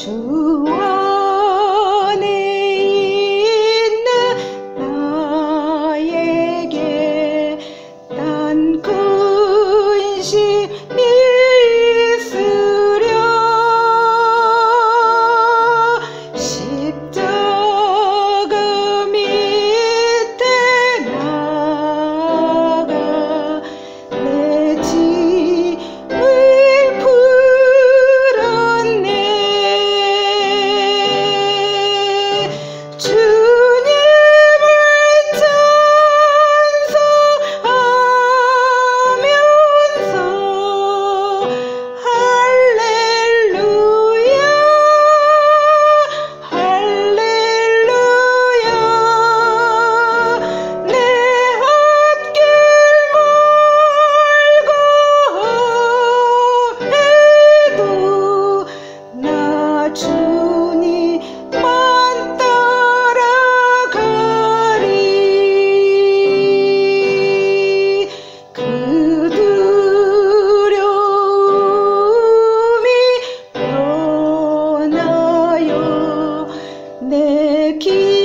To. keep